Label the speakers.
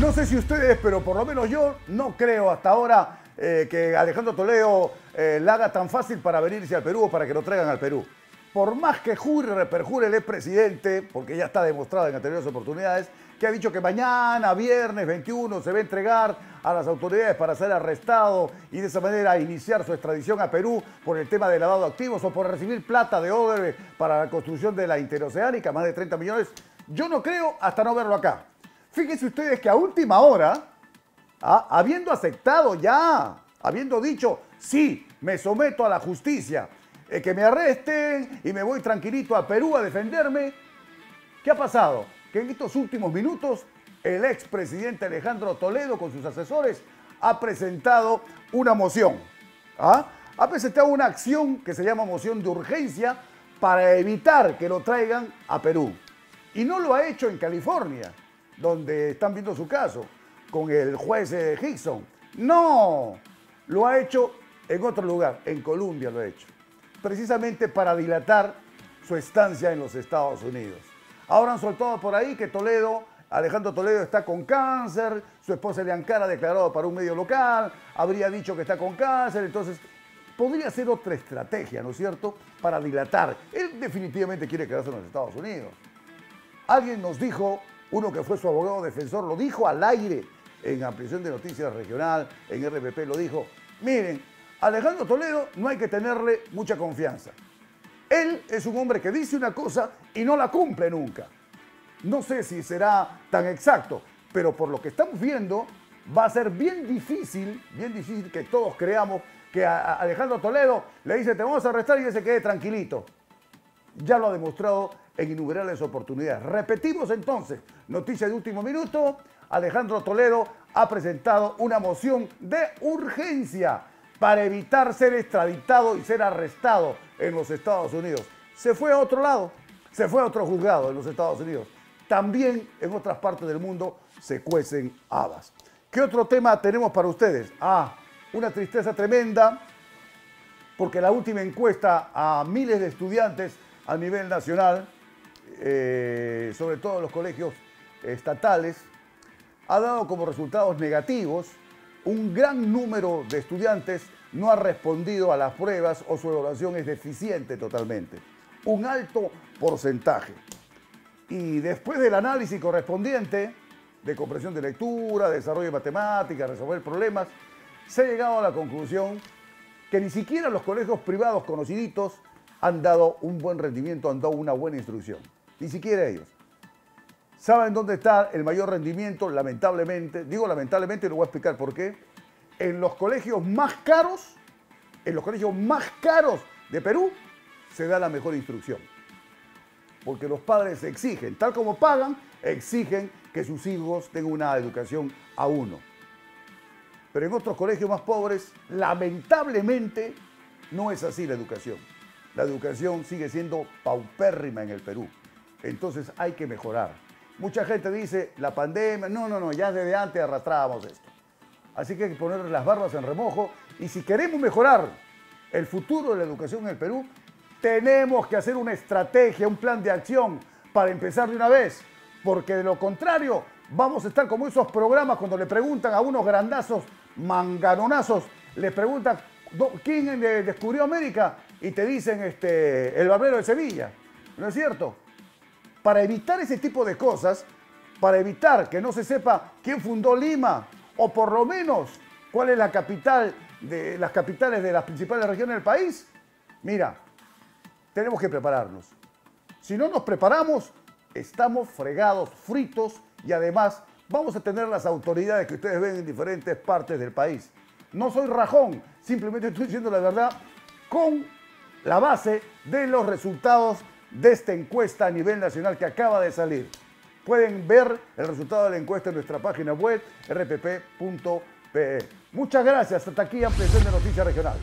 Speaker 1: No sé si ustedes, pero por lo menos yo no creo hasta ahora eh, que Alejandro Toledo eh, la haga tan fácil para venirse al Perú o para que lo traigan al Perú. Por más que jure reperjure el expresidente, porque ya está demostrado en anteriores oportunidades, que ha dicho que mañana, viernes 21, se va a entregar a las autoridades para ser arrestado y de esa manera iniciar su extradición a Perú por el tema de lavado de activos o por recibir plata de Odebrecht para la construcción de la interoceánica, más de 30 millones. Yo no creo hasta no verlo acá. Fíjense ustedes que a última hora, ah, habiendo aceptado ya, habiendo dicho, sí, me someto a la justicia, eh, que me arresten y me voy tranquilito a Perú a defenderme, ¿qué ha pasado? Que en estos últimos minutos el expresidente Alejandro Toledo con sus asesores ha presentado una moción. ¿ah? Ha presentado una acción que se llama moción de urgencia para evitar que lo traigan a Perú. Y no lo ha hecho en California donde están viendo su caso, con el juez eh, Hickson. No, lo ha hecho en otro lugar, en Colombia lo ha hecho, precisamente para dilatar su estancia en los Estados Unidos. Ahora han soltado por ahí que Toledo, Alejandro Toledo está con cáncer, su esposa Leancara ha declarado para un medio local, habría dicho que está con cáncer, entonces podría ser otra estrategia, ¿no es cierto?, para dilatar. Él definitivamente quiere quedarse en los Estados Unidos. Alguien nos dijo uno que fue su abogado defensor, lo dijo al aire en Ampliación de Noticias Regional, en RPP, lo dijo. Miren, Alejandro Toledo no hay que tenerle mucha confianza. Él es un hombre que dice una cosa y no la cumple nunca. No sé si será tan exacto, pero por lo que estamos viendo, va a ser bien difícil, bien difícil que todos creamos que a Alejandro Toledo le dice te vamos a arrestar y él se quede tranquilito. Ya lo ha demostrado en innumerables oportunidades. Repetimos entonces, noticia de último minuto, Alejandro Toledo ha presentado una moción de urgencia para evitar ser extraditado y ser arrestado en los Estados Unidos. Se fue a otro lado, se fue a otro juzgado en los Estados Unidos. También en otras partes del mundo se cuecen habas. ¿Qué otro tema tenemos para ustedes? Ah, una tristeza tremenda, porque la última encuesta a miles de estudiantes a nivel nacional eh, sobre todo los colegios estatales, ha dado como resultados negativos. Un gran número de estudiantes no ha respondido a las pruebas o su evaluación es deficiente totalmente. Un alto porcentaje. Y después del análisis correspondiente de comprensión de lectura, desarrollo de matemáticas, resolver problemas, se ha llegado a la conclusión que ni siquiera los colegios privados conociditos han dado un buen rendimiento, han dado una buena instrucción ni siquiera ellos. ¿Saben dónde está el mayor rendimiento? Lamentablemente, digo lamentablemente y lo voy a explicar por qué. En los colegios más caros, en los colegios más caros de Perú, se da la mejor instrucción. Porque los padres exigen, tal como pagan, exigen que sus hijos tengan una educación a uno. Pero en otros colegios más pobres, lamentablemente, no es así la educación. La educación sigue siendo paupérrima en el Perú. Entonces hay que mejorar. Mucha gente dice, la pandemia, no, no, no, ya desde antes arrastrábamos esto. Así que hay que poner las barbas en remojo y si queremos mejorar el futuro de la educación en el Perú, tenemos que hacer una estrategia, un plan de acción para empezar de una vez, porque de lo contrario vamos a estar como esos programas cuando le preguntan a unos grandazos manganonazos, le preguntan quién descubrió América y te dicen este, el barbero de Sevilla, ¿no es cierto? Para evitar ese tipo de cosas, para evitar que no se sepa quién fundó Lima o por lo menos cuál es la capital de las capitales de las principales regiones del país, mira, tenemos que prepararnos. Si no nos preparamos, estamos fregados, fritos y además vamos a tener las autoridades que ustedes ven en diferentes partes del país. No soy rajón, simplemente estoy diciendo la verdad con la base de los resultados de esta encuesta a nivel nacional que acaba de salir. Pueden ver el resultado de la encuesta en nuestra página web rpp.pe. Muchas gracias. Hasta aquí Ampliación de Noticias Regional.